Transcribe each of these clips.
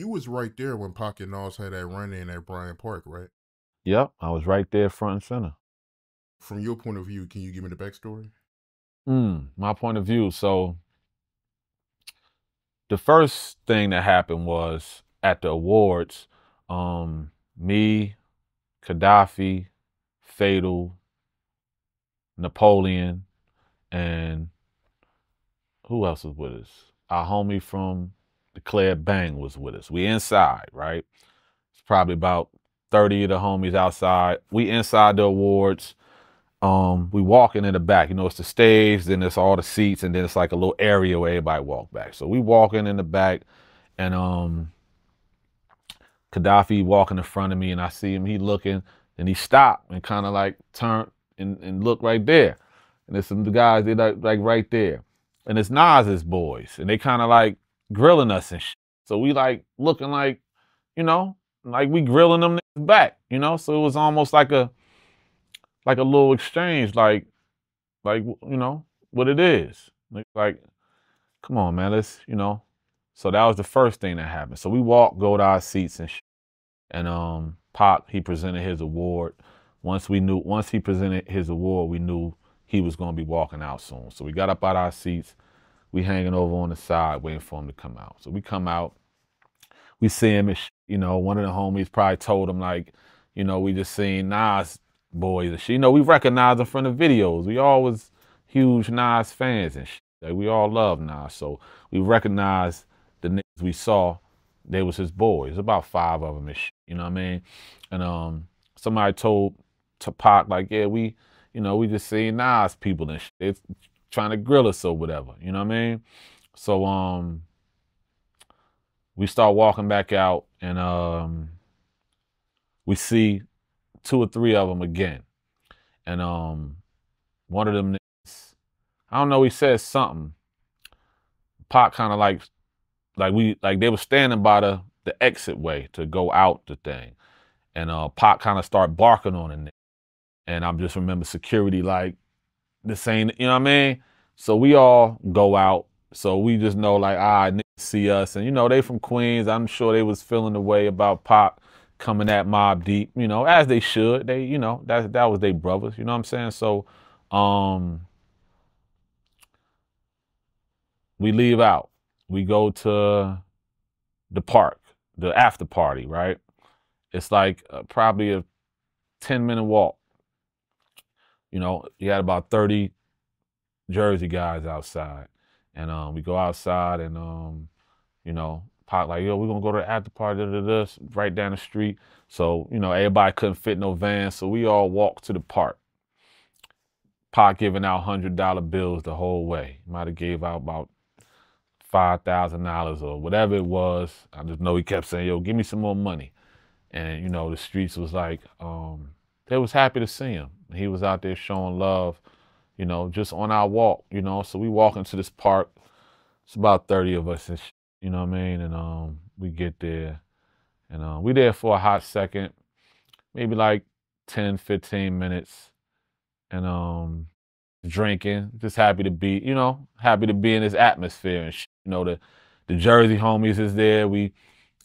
you was right there when Pac and Nas had that run in at Bryant Park, right? Yep, I was right there front and center. From your point of view, can you give me the backstory? Mm, my point of view. So the first thing that happened was at the awards, um, me, Kadafi, Fatal, Napoleon, and who else was with us? Our homie from Declare Bang was with us. We inside, right? It's probably about 30 of the homies outside. We inside the awards. Um, we walking in the back. You know, it's the stage, then it's all the seats, and then it's like a little area where everybody walk back. So we walking in the back, and um, Kadafi walking in front of me, and I see him. He looking, and he stopped and kind of like turned and, and looked right there. And there's some guys they like, like right there, and it's Nas's boys, and they kind of like grilling us and shit. So we like looking like, you know, like we grilling them back, you know. So it was almost like a like a little exchange, like like you know what it is. Like, like come on, man, let's you know. So that was the first thing that happened. So we walked, go to our seats and shit. and um Pac, he presented his award. Once we knew, once he presented his award, we knew he was going to be walking out soon. So we got up out our seats. We hanging over on the side waiting for him to come out. So we come out. We see him, and you know, one of the homies probably told him like, you know, we just seen Nas boys and shit. You know, we recognize him from the videos. We always huge Nas fans and shit. Like, we all love Nas. So we recognize the niggas we saw. They was his boys. About five of them and shit. You know what I mean? And um, somebody told Tupac like, yeah, we, you know, we just seen Nas people and shit. It's trying to grill us or whatever. You know what I mean? So um, we start walking back out and um, we see two or three of them again. And um, one of them, I don't know, he says something. Pac kind of like, like we, like they were standing by the the exit way to go out the thing, and uh, Pac kind of start barking on it. And I just remember security like, this ain't, you know what I mean? So we all go out. So we just know like, ah, right, see us, and you know they from Queens. I'm sure they was feeling the way about Pac coming at Mobb Deep, you know, as they should. They, you know, that that was their brothers, you know what I'm saying? So um we leave out. We go to the park, the after party, right? It's like uh, probably a 10 minute walk. You know, you had about 30 Jersey guys outside. And um, we go outside and, um, you know, Pac like, yo, we're gonna go to the after party to this right down the street. So, you know, everybody couldn't fit no van, so we all walked to the park. Pac giving out hundred dollar bills the whole way. Might have gave out about five thousand dollars or whatever it was. I just know he kept saying, "Yo, give me some more money," and you know the streets was like, um, they was happy to see him. He was out there showing love, you know, just on our walk, you know. So we walk into this park. It's about thirty of us and you know what I mean? And um, we get there, and uh, we there for a hot second, maybe like 10, 15 minutes, and um, drinking, just happy to be, you know, happy to be in this atmosphere and you know the the Jersey homies is there. We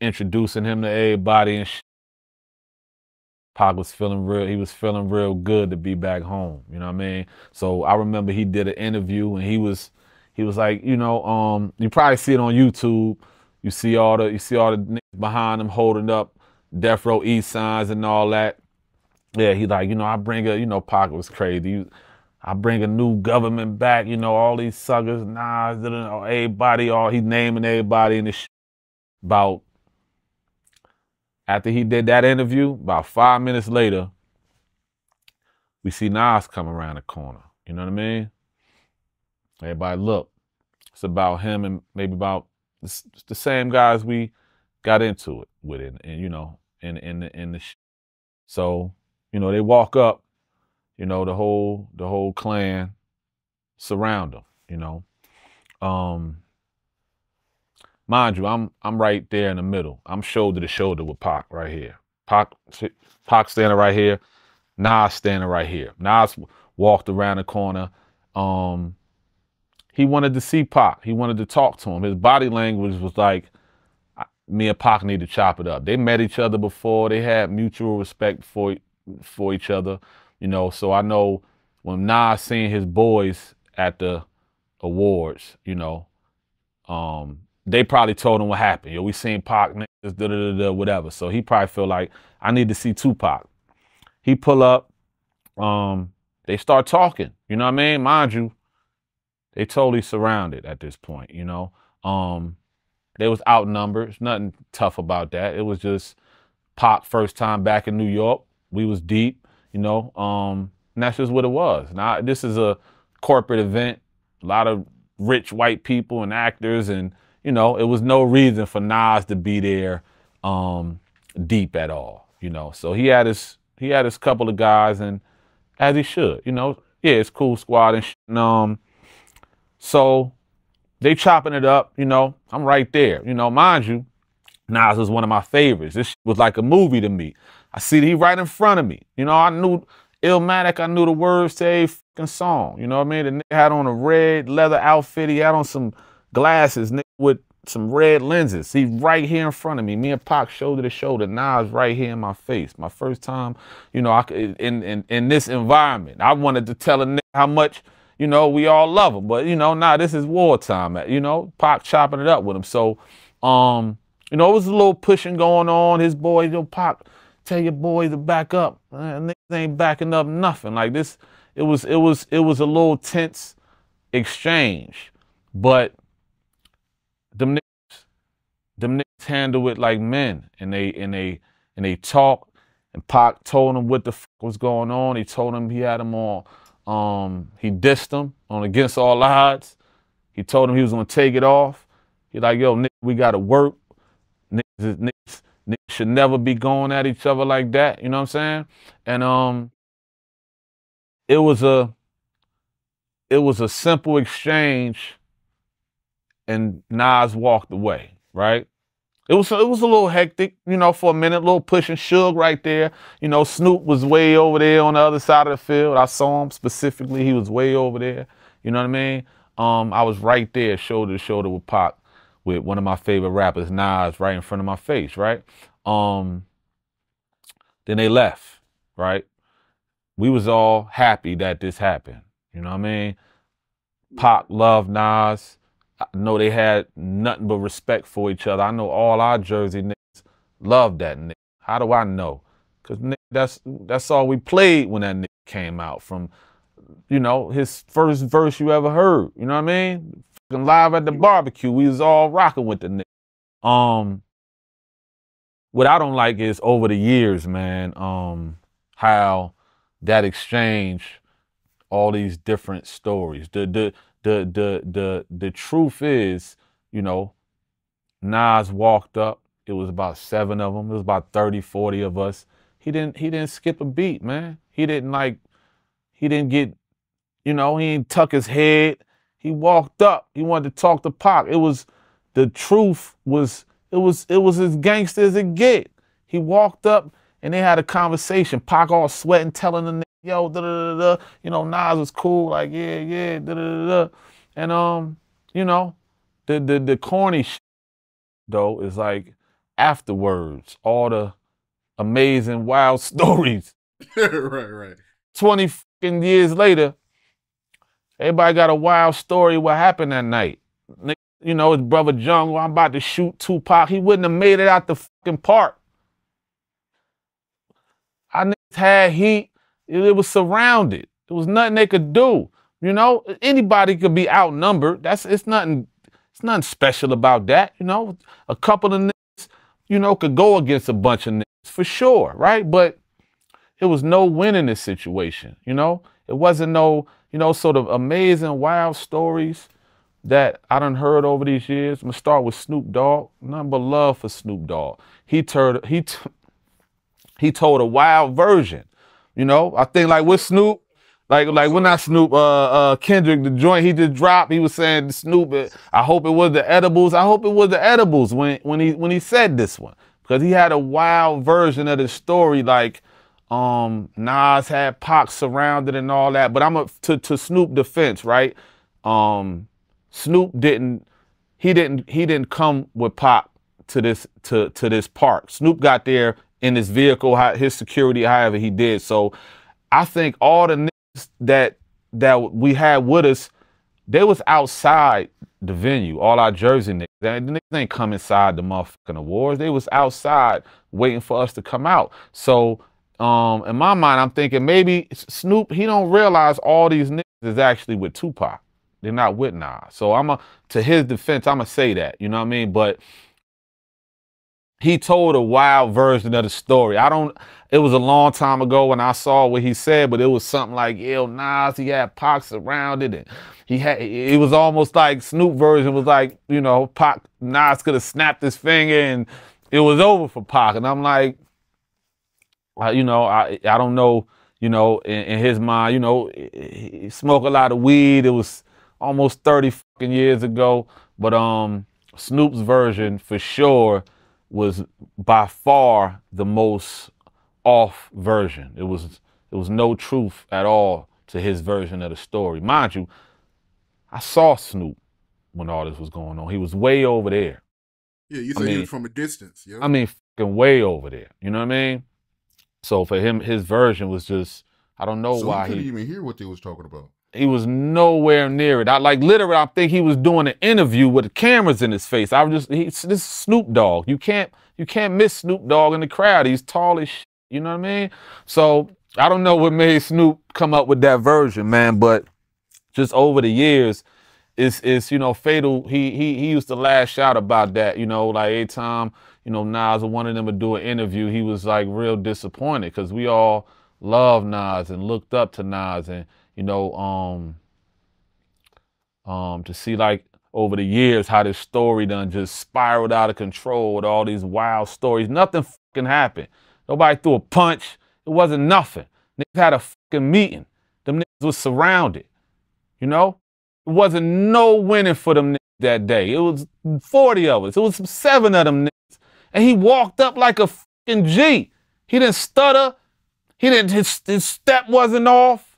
introducing him to everybody and Pac was feeling real. He was feeling real good to be back home. You know what I mean? So I remember he did an interview and he was he was like, you know, um, you probably see it on YouTube. You see all the you see all the behind him holding up Death Row East signs and all that. Yeah, he like, you know, I bring a, you know, Pac was crazy. I bring a new government back, you know, all these suckers, Nas, everybody, all he naming everybody in the about after he did that interview, about five minutes later, we see Nas come around the corner. You know what I mean? Everybody look. It's about him and maybe about the same guys we got into it with it, and you know, in in the in the. Sh- so you know they walk up, you know the whole the whole clan surround them. You know, um, mind you, I'm I'm right there in the middle. I'm shoulder to shoulder with Pac right here. Pac Pac standing right here. Nas standing right here. Nas walked around the corner. Um, he wanted to see Pac. He wanted to talk to him. His body language was like, me and Pac need to chop it up. They met each other before. They had mutual respect for for each other, you know. So I know when Nas seen his boys at the awards, you know, um, they probably told him what happened. Yo, we seen Pac, niggas, da da da whatever. So he probably feel like I need to see Tupac. He pull up, um, they start talking. You know what I mean? Mind you, they totally surrounded at this point. You know, um, they was outnumbered. nothing tough about that. It was just Pac first time back in New York. We was deep. You know, um, and that's just what it was. Now this is a corporate event. A lot of rich white people and actors and you know, it was no reason for Nas to be there um, deep at all, you know. So he had his he had his couple of guys and as he should, you know. Yeah, it's cool squad and shit. um so they chopping it up, you know. I'm right there. You know, mind you, Nas was one of my favorites. This was like a movie to me. I see he right in front of me. You know, I knew Illmatic, I knew the words to a fucking song. You know what I mean? The nigga had on a red leather outfit. He had on some glasses with some red lenses. He's right here in front of me. Me and Pac shoulder to shoulder. Nas right here in my face. My first time, you know, I, in, in, in this environment. I wanted to tell a nigga how much, you know, we all love him. But, you know, nah, this is wartime. You know, Pac chopping it up with him. So, um, you know, it was a little pushing going on. His boy, yo, Pac, tell your boy to back up. Man, niggas ain't backing up nothing. Like this, it was, it was, it was a little tense exchange. But them niggas, them niggas handle it like men, and they and they and they talk. And Pac told him what the fuck was going on. He told him he had him on. Um, he dissed him on Against All Odds. He told him he was gonna take it off. He like, yo, nigga, we gotta work. Niggas, niggas, niggas should never be going at each other like that. You know what I'm saying? And um, it was a, it was a simple exchange and Nas walked away, right? It was it was a little hectic, you know, for a minute, a little pushing Suge right there. You know, Snoop was way over there on the other side of the field. I saw him specifically. He was way over there. You know what I mean? Um, I was right there, shoulder to shoulder with Pac, with one of my favorite rappers, Nas, right in front of my face, right? Um, then they left, right? We was all happy that this happened. You know what I mean? Pac loved Nas. I know they had nothing but respect for each other. I know all our Jersey niggas love that nigga. How do I know? Cause nigga, that's that's all we played when that nigga came out from, you know, his first verse you ever heard. You know what I mean? Fucking live at the barbecue, we was all rocking with the nigga. Um, what I don't like is over the years, man, um, how that exchange, all these different stories, the the the the the the truth is, you know, Nas walked up. It was about seven of them. It was about 30, 40 of us. He didn't he didn't skip a beat, man. He didn't like he didn't get, you know, he didn't tuck his head. He walked up. He wanted to talk to Pac. It was the truth was it was it was as gangster as it get. He walked up and they had a conversation. Pac all sweating, telling the yo, da da da da. You know, Nas was cool, like yeah, yeah, da da da da. And um, you know, the the the corny shit, though is like afterwards, all the amazing wild stories. right, right. Twenty fucking years later, everybody got a wild story what happened that night. You know, his brother Jungle, I'm about to shoot Tupac. He wouldn't have made it out the fucking park. I had heat it was surrounded. There was nothing they could do. You know, anybody could be outnumbered. That's it's nothing. It's nothing special about that. You know, a couple of niggas, you know, could go against a bunch of niggas for sure, right? But it was no win in this situation. You know, it wasn't no, you know, sort of amazing, wild stories that I done heard over these years. I'm gonna start with Snoop Dogg. Nothing but love for Snoop Dogg. He turned he t- he told a wild version you know, I think like with Snoop, like like when I Snoop, uh, uh, Kendrick, the joint he just dropped, he was saying Snoop. I hope it was the edibles. I hope it was the edibles when when he when he said this one because he had a wild version of the story like. Um, Nas had Pac surrounded and all that, but I'm a to to Snoop defense, right? Um, Snoop didn't he didn't he didn't come with Pac to this to to this park. Snoop got there in his vehicle, his security, however he did. So I think all the niggas that that we had with us, they was outside the venue. All our Jersey niggas, they, ain't come inside the motherfucking awards. They was outside waiting for us to come out. So um, in my mind, I'm thinking maybe Snoop he don't realize all these niggas is actually with Tupac. They're not with Nas. So I'm a to his defense, I'm gonna say that. You know what I mean? But he told a wild version of the story. I don't. It was a long time ago when I saw what he said, but it was something like, "Yo, Nas, he had Pac surrounded, and he had." It was almost like Snoop version was like, you know, Pac Nas could have snapped his finger and it was over for Pac, and I'm like, you know, I I don't know, you know, in, in his mind, you know, he smoked a lot of weed. It was almost 30 fucking years ago. But um, Snoop's version for sure was by far the most off version. It was it was no truth at all to his version of the story. Mind you, I saw Snoop when all this was going on. He was way over there. Yeah, you said I mean, he was from a distance. Yeah. I mean, fucking way over there. You know what I mean? So for him, his version was just I don't know so why he couldn't he even hear what they was talking about. He was nowhere near it. I like literally. I think he was doing an interview with cameras in his face. I was just he, this is Snoop Dogg. You can't you can't miss Snoop Dogg in the crowd. He's tall as shit, you know what I mean? So I don't know what made Snoop come up with that version, man. But just over the years, it's it's you know fatal. He he he used to lash out about that. You know, like every time you know Nas or one of them would do an interview, he was like real disappointed because we all loved Nas and looked up to Nas and you know, um, um, to see like over the years how this story done just spiraled out of control with all these wild stories. Nothing fucking happened. Nobody threw a punch. It wasn't nothing. Niggas had a fucking meeting. Them niggas was surrounded. You know? It wasn't no winning for them niggas that day. It was 40 of us. It was seven of them niggas. And he walked up like a fucking G. He didn't stutter. He didn't, his, his step wasn't off.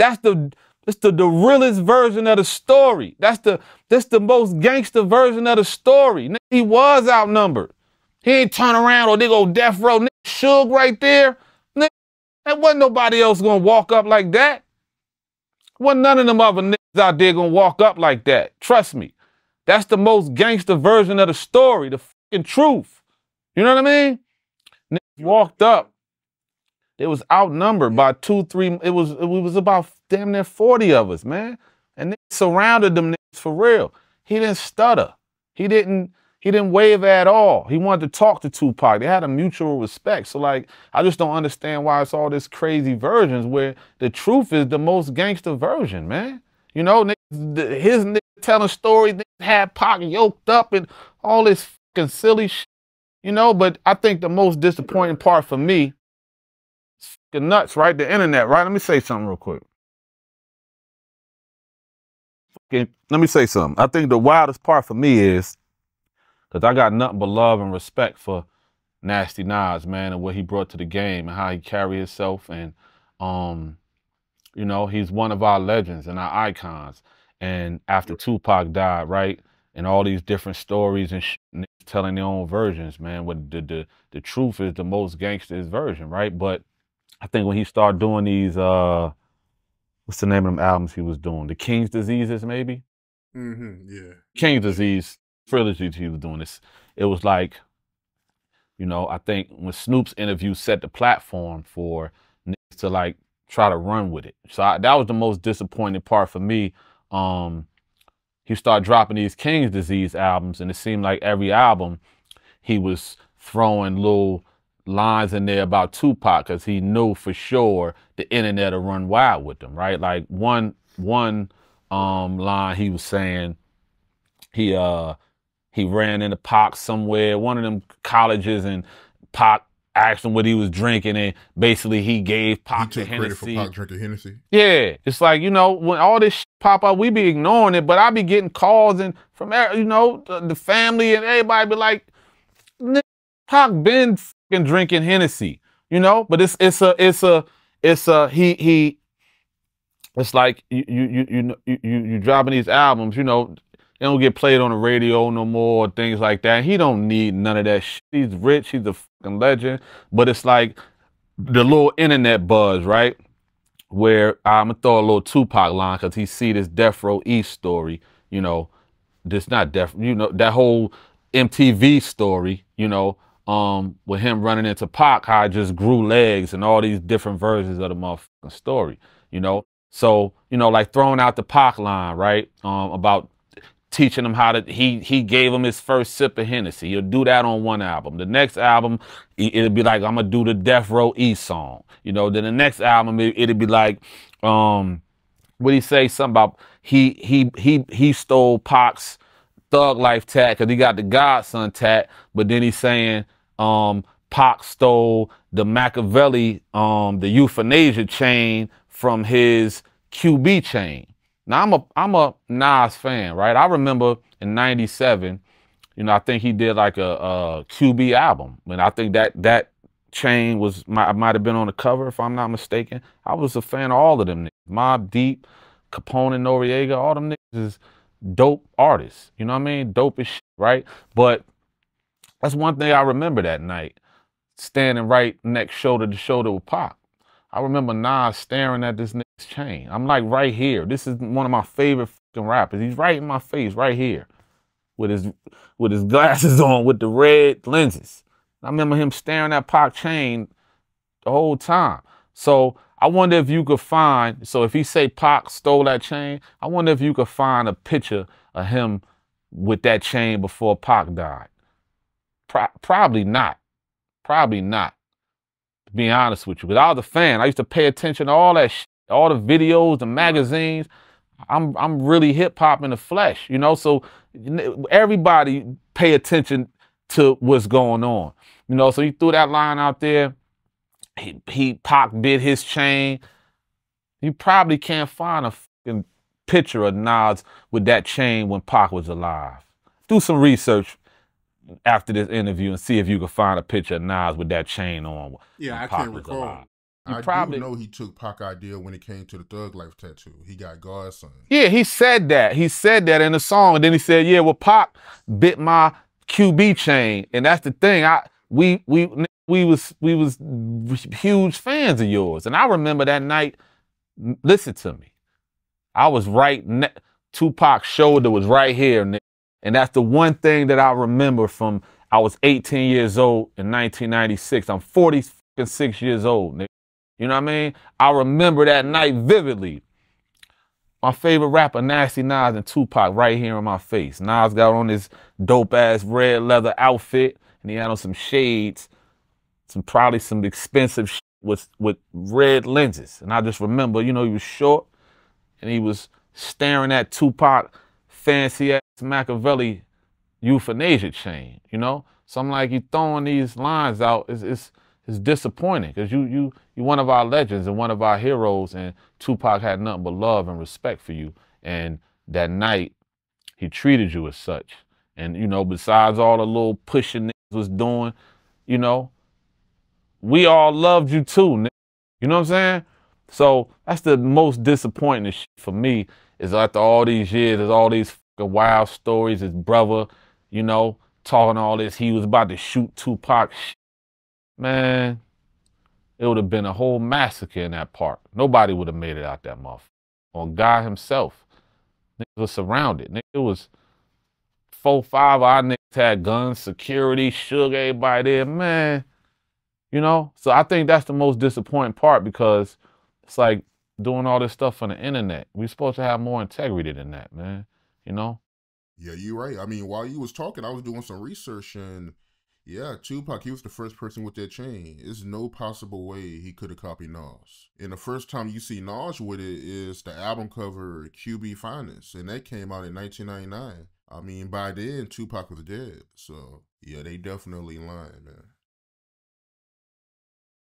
That's the that's the, the realest version of the story. That's the that's the most gangster version of the story. He was outnumbered. He ain't turn around or they go death row. Nigga, Suge right there. Nigga, there wasn't nobody else gonna walk up like that. Wasn't none of them other niggas out there gonna walk up like that. Trust me. That's the most gangster version of the story, the fucking truth. You know what I mean? Walked up it was outnumbered by two, three. It was it was about damn near 40 of us, man. And they surrounded them for real. He didn't stutter. He didn't he didn't wave at all. He wanted to talk to Tupac. They had a mutual respect. So like I just don't understand why it's all this crazy versions where the truth is the most gangster version, man. You know, niggas, his niggas telling stories, had Pac yoked up and all this fucking silly shit. You know, but I think the most disappointing part for me nuts, right? The internet, right? Let me say something real quick. Let me say something. I think the wildest part for me is because I got nothing but love and respect for Nasty Nas, man, and what he brought to the game and how he carried himself. And, um, you know, he's one of our legends and our icons. And after Tupac died, right, and all these different stories and telling their own versions, man, what the, the the truth is the most gangster's version, right? But I think when he started doing these, uh, what's the name of them albums he was doing? The King's Diseases, maybe. Mm-hmm. Yeah. King's Disease trilogy he was doing this. It was like, you know, I think when Snoop's interview set the platform for niggas to like try to run with it. So I, that was the most disappointing part for me. Um, he started dropping these King's Disease albums, and it seemed like every album he was throwing little lines in there about Tupac because he knew for sure the internet will run wild with them, right? Like one one um line he was saying he uh he ran into Pac somewhere, one of them colleges, and Pac asked him what he was drinking, and basically he gave Pac he took Hennessy. credit for Pac drinking Hennessy. Yeah, it's like you know when all this pop up, we be ignoring it, but I be getting calls and from you know the, the family and everybody be like, Pac been fucking drinking Hennessy, you know. But it's it's a it's a it's a he he. It's like you you you you you you dropping these albums, you know. they don't get played on the radio no more, things like that. He don't need none of that shit. He's rich, he's a fucking legend. But it's like the little internet buzz, right? Where I'm gonna throw a little Tupac line because he see this Death Row East story, you know, this not Death, you know, that whole MTV story, you know, um, with him running into Pac, how I just grew legs and all these different versions of the motherfucking story, you know. So, you know, like throwing out the Pac line, right? Um, about teaching him how to he he gave him his first sip of Hennessy. He'll do that on one album. The next album, it'll be like I'm gonna do the Death Row East song. You know, then the next album it'll be like um what he say something about he he he he stole Pac's thug life tat because he got the Godson tat, but then he's saying um Pac stole the Machiavelli, um, the euthanasia chain from his QB chain. Now I'm a I'm a Nas fan, right? I remember in '97, you know, I think he did like a, a QB album, and I think that that chain was might might have been on the cover if I'm not mistaken. I was a fan of all of them. Mobb Deep, Capone and Noreaga, all them niggas is dope artists. You know what I mean? Dope as shit, right? But that's one thing I remember that night, standing right next shoulder to shoulder with Pac. I remember Nas staring at this nigga's chain. I'm like right here. This is one of my favorite fucking rappers. He's right in my face, right here, with his with his glasses on, with the red lenses. I remember him staring at Pac chain the whole time. So I wonder if you could find. So if he say Pac stole that chain, I wonder if you could find a picture of him with that chain before Pac died. Pro- probably not. Probably not to be honest with you. Because I was a fan. I used to pay attention to all that shit, all the videos, the magazines. I'm I'm really hip hop in the flesh, you know. So everybody pay attention to what's going on, you know. So he threw that line out there. He he Pac bit his chain. You probably can't find a fucking picture of Nas with that chain when Pac was alive. Do some research after this interview and see if you can find a picture of Nas with that chain on. Yeah, I can't recall. You I probably do know he took Pac idea when it came to the Thug Life tattoo. He got Godson. Yeah, he said that. He said that in the song, and then he said, "Yeah, well, Pac bit my QB chain," and that's the thing. I we we we was we was huge fans of yours, and I remember that night. Listen to me, I was right. Ne- Tupac's shoulder was right here, and that's the one thing that I remember from I was 18 years old in 1996. I'm 46 years old, nigga. You know what I mean? I remember that night vividly. My favorite rapper, Nasty Nas and Tupac, right here in my face. Nas got on his dope ass red leather outfit, and he had on some shades, some probably some expensive with with red lenses. And I just remember, you know, he was short, and he was staring at Tupac fancy ass Machiavelli euthanasia chain, you know? So I'm like, you throwing these lines out is it's it's disappointing because you you you're one of our legends and one of our heroes, and Tupac had nothing but love and respect for you. And that night, he treated you as such. And you know, besides all the little pushing niggas was doing, you know, we all loved you too. You know what I'm saying? So that's the most disappointing for me is after all these years, there's all these wild stories. His brother, you know, talking all this. He was about to shoot Tupac. Man, it would have been a whole massacre in that park. Nobody would have made it out that motherfucker. Or God himself. Niggas was surrounded. It was four, five of our niggas had guns, security, shook everybody there. Man, you know? So I think that's the most disappointing part because it's like doing all this stuff on the internet. We're supposed to have more integrity than that, man. You know? Yeah, you're right. I mean, while you was talking, I was doing some research and yeah, Tupac, he was the first person with that chain. There's no possible way he could have copied Nas. And the first time you see Nas with it is the album cover QB Finest, and that came out in 1999. I mean, by then, Tupac was dead. So, yeah, they definitely lying, man.